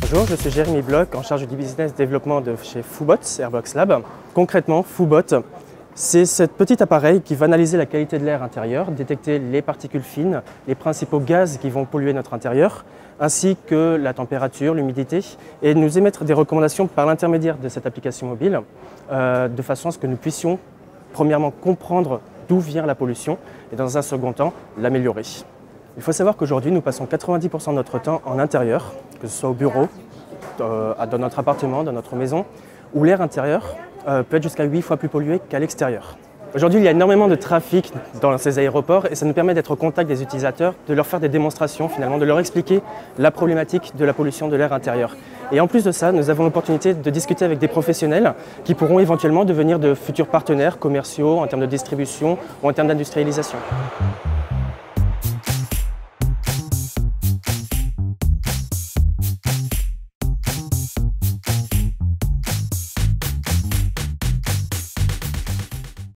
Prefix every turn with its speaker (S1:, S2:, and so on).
S1: Bonjour, je suis Jérémy Bloch, en charge du business développement de chez Foobots, Airbox Lab. Concrètement, Foobot, c'est ce petit appareil qui va analyser la qualité de l'air intérieur, détecter les particules fines, les principaux gaz qui vont polluer notre intérieur, ainsi que la température, l'humidité, et nous émettre des recommandations par l'intermédiaire de cette application mobile, euh, de façon à ce que nous puissions, premièrement, comprendre d'où vient la pollution, et dans un second temps, l'améliorer. Il faut savoir qu'aujourd'hui, nous passons 90% de notre temps en intérieur, que ce soit au bureau, euh, dans notre appartement, dans notre maison, où l'air intérieur euh, peut être jusqu'à 8 fois plus pollué qu'à l'extérieur. Aujourd'hui, il y a énormément de trafic dans ces aéroports et ça nous permet d'être au contact des utilisateurs, de leur faire des démonstrations finalement, de leur expliquer la problématique de la pollution de l'air intérieur. Et en plus de ça, nous avons l'opportunité de discuter avec des professionnels qui pourront éventuellement devenir de futurs partenaires commerciaux en termes de distribution ou en termes d'industrialisation.